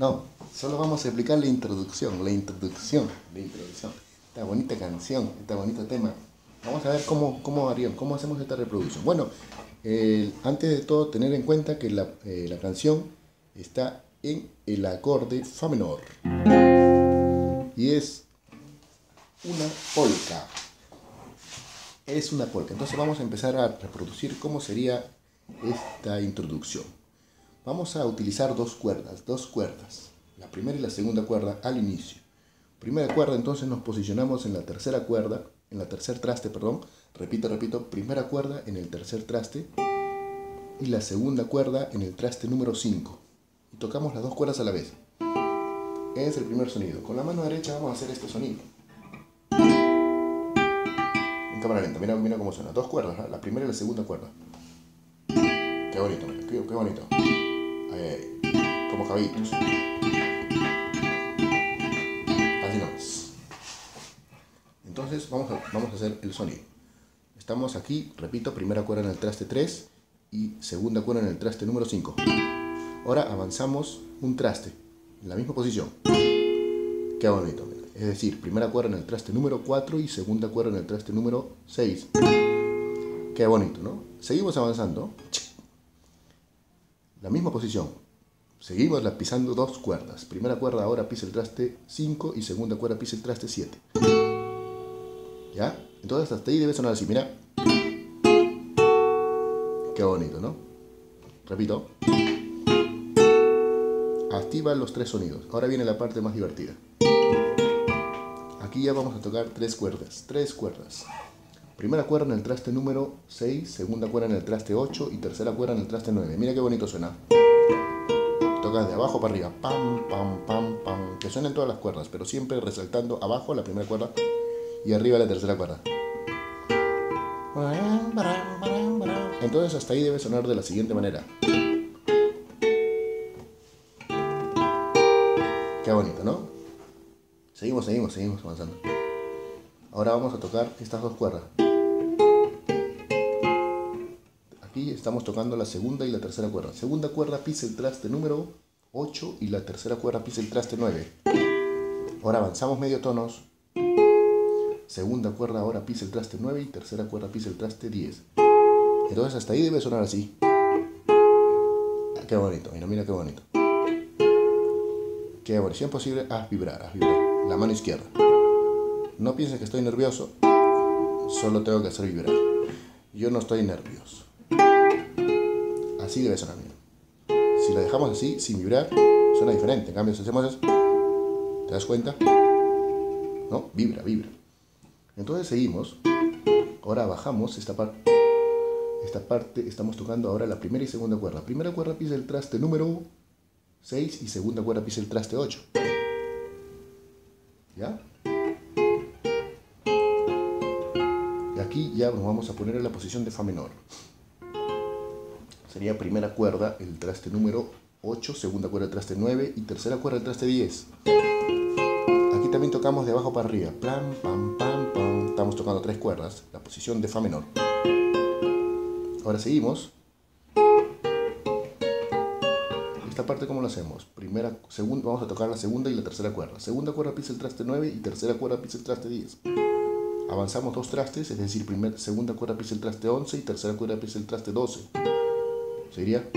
No, solo vamos a explicar la introducción, la introducción, la introducción. Esta bonita canción, este bonito tema. Vamos a ver cómo, cómo harían, cómo hacemos esta reproducción. Bueno, antes de todo, tener en cuenta que la, eh, la canción está en el acorde Fa menor. Y es una polka. Es una polka. Entonces vamos a empezar a reproducir cómo sería esta introducción. Vamos a utilizar dos cuerdas, dos cuerdas, la primera y la segunda cuerda al inicio. Primera cuerda, entonces nos posicionamos en la tercera cuerda, en la tercer traste, perdón, repito, repito, primera cuerda en el tercer traste y la segunda cuerda en el traste número 5. Y tocamos las dos cuerdas a la vez. Es el primer sonido. Con la mano derecha vamos a hacer este sonido. En cámara lenta, mira, mira cómo suena. Dos cuerdas, la primera y la segunda cuerda. Qué bonito, qué bonito. Como caballitos. Así nomás. Entonces vamos a, vamos a hacer el sonido. Estamos aquí, repito, primera cuerda en el traste 3 y segunda cuerda en el traste número 5. Ahora avanzamos un traste en la misma posición. Qué bonito. Es decir, primera cuerda en el traste número 4 y segunda cuerda en el traste número 6. Qué bonito, ¿no? Seguimos avanzando la misma posición. Seguimos pisando dos cuerdas. Primera cuerda ahora pisa el traste 5 y segunda cuerda pisa el traste 7. ¿Ya? Entonces hasta ahí debe sonar así, mira. Qué bonito, ¿no? Repito. Activa los tres sonidos. Ahora viene la parte más divertida. Aquí ya vamos a tocar tres cuerdas. Tres cuerdas. Primera cuerda en el traste número 6, segunda cuerda en el traste 8 y tercera cuerda en el traste 9. Mira qué bonito suena. Tocas de abajo para arriba. Pam, pam, pam, pam. Que suenen todas las cuerdas, pero siempre resaltando abajo la primera cuerda y arriba la tercera cuerda. Entonces hasta ahí debe sonar de la siguiente manera. Qué bonito, ¿no? Seguimos, seguimos, seguimos avanzando. Ahora vamos a tocar estas dos cuerdas. Estamos tocando la segunda y la tercera cuerda. Segunda cuerda pisa el traste número 8 y la tercera cuerda pisa el traste 9. Ahora avanzamos medio tonos. Segunda cuerda ahora pisa el traste 9 y tercera cuerda pisa el traste 10. Entonces hasta ahí debe sonar así. Qué bonito, mira, mira qué bonito. Qué bonito. Si es posible, haz vibrar, haz vibrar. La mano izquierda. No pienses que estoy nervioso, solo tengo que hacer vibrar. Yo no estoy nervioso. Así debe sonar. Si la dejamos así, sin vibrar, suena diferente. En cambio, si hacemos eso, ¿te das cuenta? No, vibra, vibra. Entonces seguimos. Ahora bajamos esta parte. Esta parte estamos tocando ahora la primera y segunda cuerda. Primera cuerda pisa el traste número 6 y segunda cuerda pisa el traste 8. ¿Ya? Y aquí ya nos vamos a poner en la posición de Fa menor. Sería primera cuerda el traste número 8, segunda cuerda el traste 9 y tercera cuerda el traste 10. Aquí también tocamos de abajo para arriba. Pam, pam, pam, pam. Estamos tocando tres cuerdas, la posición de Fa menor. Ahora seguimos. Esta parte, ¿cómo lo hacemos? Primera, vamos a tocar la segunda y la tercera cuerda. Segunda cuerda pisa el traste 9 y tercera cuerda pisa el traste 10 avanzamos dos trastes, es decir, primera, segunda cuerda pisa el traste 11 y tercera cuerda pisa el traste 12. ¿Sería?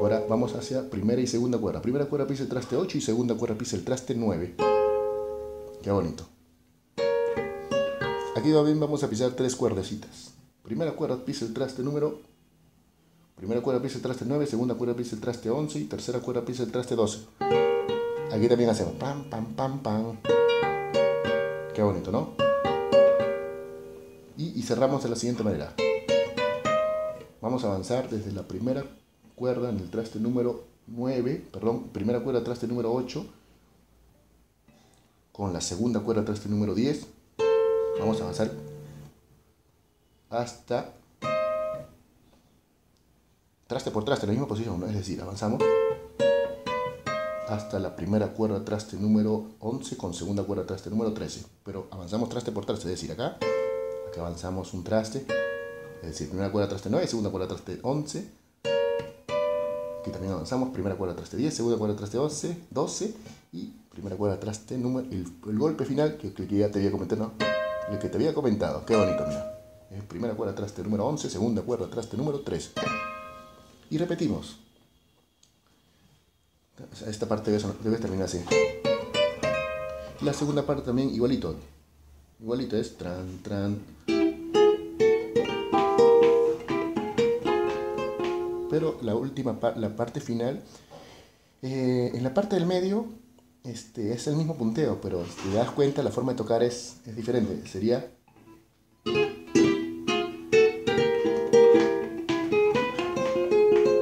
Ahora vamos hacia primera y segunda cuerda. Primera cuerda pisa el traste 8 y segunda cuerda pisa el traste 9. Qué bonito. Aquí también vamos a pisar tres cuerdecitas. Primera cuerda pisa el traste número... Primera cuerda pisa el traste 9, segunda cuerda pisa el traste 11 y tercera cuerda pisa el traste 12. Aquí también hacemos pam, pam, pam, pam. Qué bonito, ¿no? Y, cerramos de la siguiente manera. Vamos a avanzar desde la primera cuerda en el traste número 9, perdón, primera cuerda traste número 8, con la segunda cuerda traste número 10. Vamos a avanzar hasta traste por traste, la misma posición, ¿no? es decir, avanzamos hasta la primera cuerda traste número 11 con segunda cuerda traste número 13. Pero avanzamos traste por traste, es decir, acá, acá avanzamos un traste, es decir, primera cuerda traste 9, segunda cuerda traste 11. Aquí también avanzamos, primera cuerda traste 10, segunda cuerda traste 11, 12 y primera cuerda traste número, el, golpe final que, ya te había comentado, ¿no? El que te había comentado, qué bonito, mira. Primera cuerda traste número 11, segunda cuerda traste número 13. Y repetimos. Esta parte debe, debe terminar así. La segunda parte también igualito. Igualito es tran, tran. Pero la última la parte final, eh, en la parte del medio este, es el mismo punteo, pero si te das cuenta la forma de tocar es, es diferente. Sería...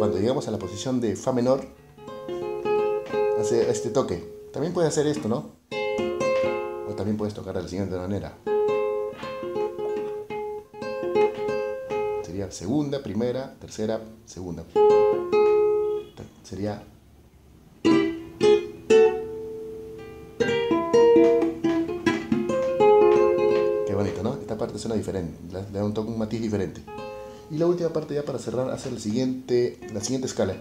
Cuando llegamos a la posición de Fa menor, hace este toque. También puede hacer esto, ¿no? O también puedes tocar de la siguiente manera. Segunda, primera, tercera, segunda. Sería Qué bonito, ¿no? Esta parte suena diferente, le da un toque, un matiz diferente. Y la última parte ya para cerrar, hacer el siguiente, la siguiente escala.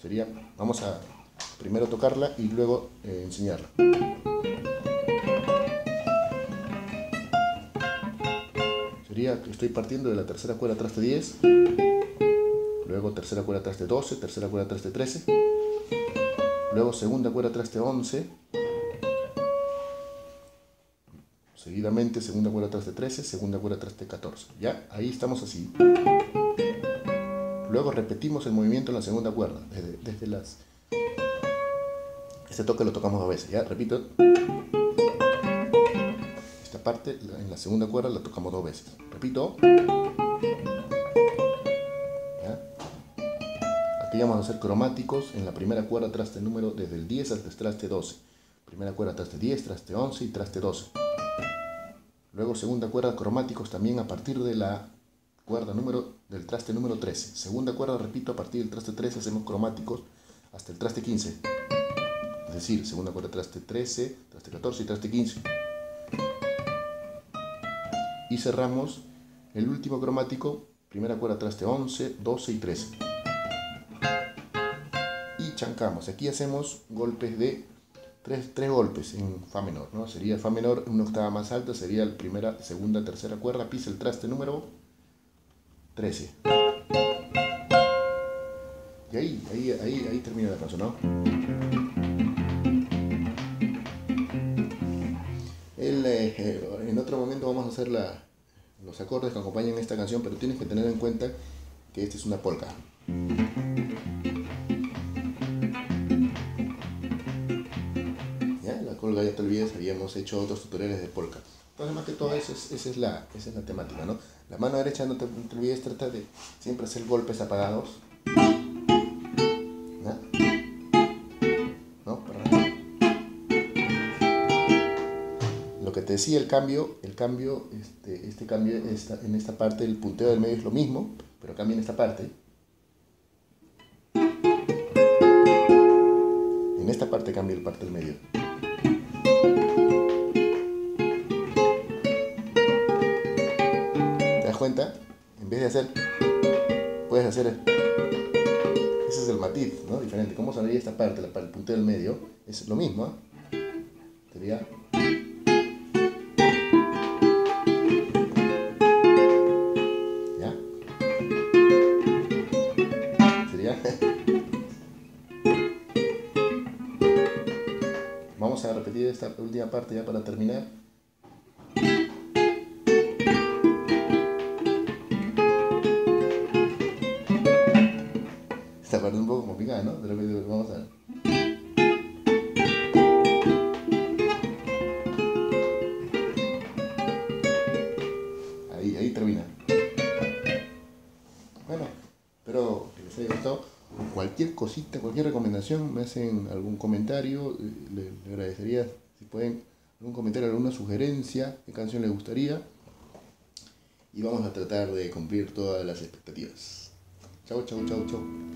Sería, vamos a primero tocarla y luego eh, enseñarla. Estoy partiendo de la tercera cuerda traste 10, luego tercera cuerda traste 12, tercera cuerda traste 13, luego segunda cuerda traste 11, seguidamente segunda cuerda traste 13, segunda cuerda traste 14. Ya, ahí estamos así. Luego repetimos el movimiento en la segunda cuerda, desde, desde las este toque lo tocamos dos veces, ¿ya? Repito. Parte en la segunda cuerda la tocamos dos veces. Repito. Aquí vamos a hacer cromáticos en la primera cuerda traste número desde el 10 hasta el traste 12. Primera cuerda traste 10, traste 11 y traste 12. Luego segunda cuerda cromáticos también a partir de la cuerda número del traste número 13. Segunda cuerda, repito, a partir del traste 13 hacemos cromáticos hasta el traste 15 decir, segunda cuerda traste 13, traste 14 y traste 15. Cerramos el último cromático, primera cuerda traste 11, 12 y 13. Y chancamos. Aquí hacemos golpes de tres, tres golpes en Fa menor. ¿no? Sería Fa menor, una octava más alta, sería la primera, segunda, tercera cuerda, pisa el traste número 13. Y ahí, ahí, ahí, ahí termina la canción, ¿no? Eh, en otro momento vamos a hacer los acordes que acompañan esta canción, pero tienes que tener en cuenta que esta es una polka. ¿Ya? La colga ya te olvides, habíamos hecho otros tutoriales de polka. Entonces, más que todo, esa es, la, esa es la temática, ¿no? La mano derecha, no te, no te olvides, trata de siempre hacer golpes apagados te decía, el cambio, el cambio, este, este cambio está en esta parte del punteo del medio es lo mismo, pero cambia en esta parte. En esta parte cambia el parte del medio. ¿Te das cuenta? En vez de hacer, puedes hacer... Ese es el matiz, ¿no? Diferente. ¿Cómo saldría esta parte, la, el punteo del medio? Es lo mismo. ¿eh? Sería... esta última parte ya para terminar. Esta parte un poco complicada, ¿no? Pero vamos a ver. Cualquier cosita, cualquier recomendación, me hacen algún comentario, eh, le, agradecería pueden algún comentario, alguna sugerencia, qué canción les gustaría. Y vamos a tratar de cumplir todas las expectativas. Chau, chau, chau, chau.